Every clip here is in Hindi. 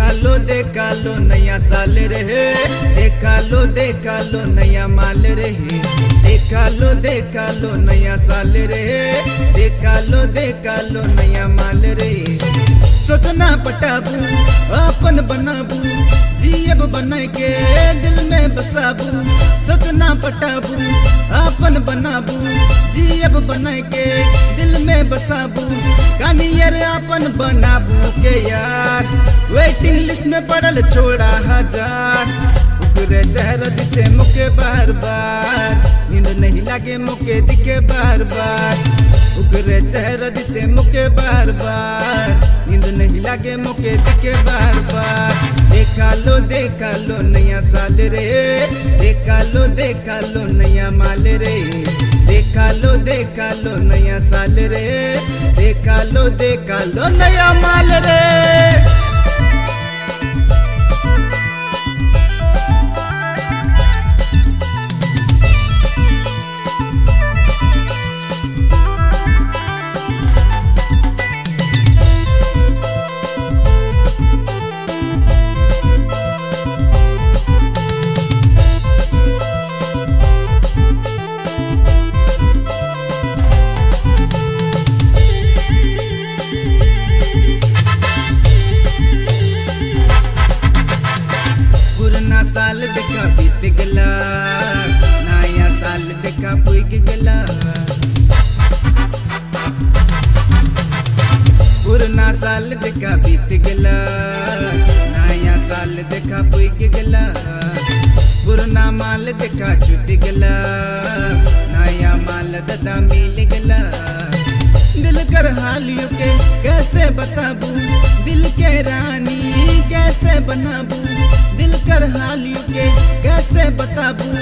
देखा लो देखा लो, नया साल रहे। देखा लो देखा लो, नया माल रहे। देखा लो देखा लो, नया साल रहे। देखा लो देखा लो, नया माल रहे। सोचना पटाबू अपन बनाबू जीव बना के दिल में बसाबू। सोचना पटाबू अपन बनाबू जीव बना के दिल में बसाबू। कानी कानियर अपन बनाबू के यार। वेटिंग लिस्ट में पड़ल छोड़ा हज़ार। उगरे चेहरा दिसे मुके बार बार। नींद नहीं लगे मुके दिखे बार बार। उगरे चेहरा दिसे मुके बार बार। नींद नहीं लागे मुके दिखे बार बार। देखा लो देखा लो नया साल रे। देखा लो देखा लो नया माल रे। देखा लो देखा लो नया साल रे। देखा लो देखा लो नया माल रे। गला। साल देखा बीत गला, नया साल देखा पुग गला। पुराना माल देखा छूट गला, नया माल दादा मिल गला। दिल कर हालियों के कैसे बताबू? दिल के रानी कैसे बनाबू? दिल कर हालियों के कैसे बताबू?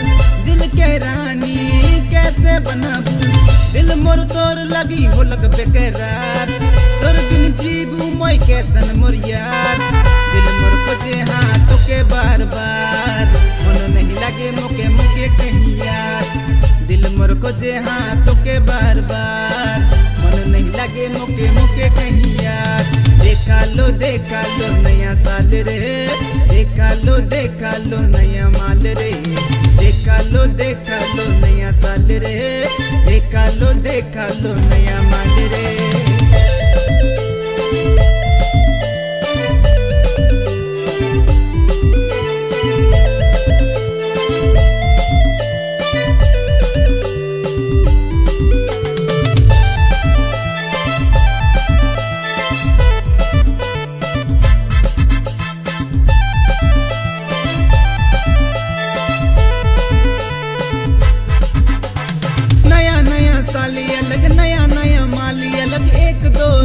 दिल के रानी कैसे बनाबू? दिल मोर तोर लगी हो लग बेकरार। तोर बिन जीबू मोय कैसन मोर यार। दिल मोर खोजे हाथ के बार बार मन नहीं लगे मोके मुके कहीं यार। दिल मोर खोजे हाथ के बार बार मन नहीं लगे मुके मुके कहीं यार। देखा लो देखा लो नया साल रे। देखा लो देखा लो नया देखा दुनिया नया रे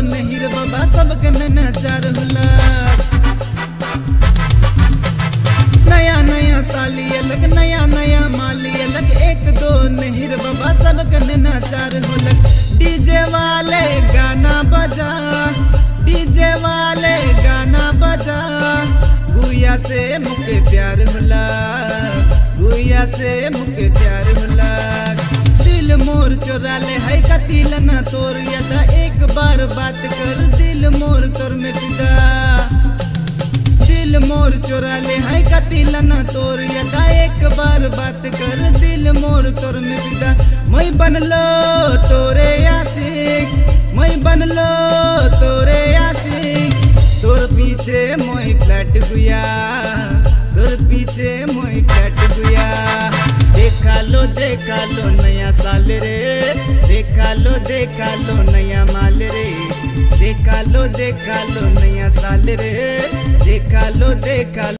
नहीं बाबा, सबके नैना चार होला नया नया साली अलग, नया नया माली अलग, एक दो नहीं बाबा, सबके नैना चार होला डीजे वाले गाना बजा, डीजे वाले गाना बजा गुया से मुके प्यार होला गुया से मुके प्यार होला मोर चोरा ले है का दिल ना तोर यदा एक बार चोरा ले है का दिल ना तोर। यदा एक बार बात कर दिल मोर तोर में फिदा मैं बन लो तोरे आशिक। मैं बन लो तोरे आशिक। तोर पीछे मोई फ्लैट गुया। तोर पीछे मोई फ्लैट गुया। देखा लो देखा लो नया साल रे। देखा लो देखा लो नया देखा लो देखा लो नया साल रे। देखा लो देखा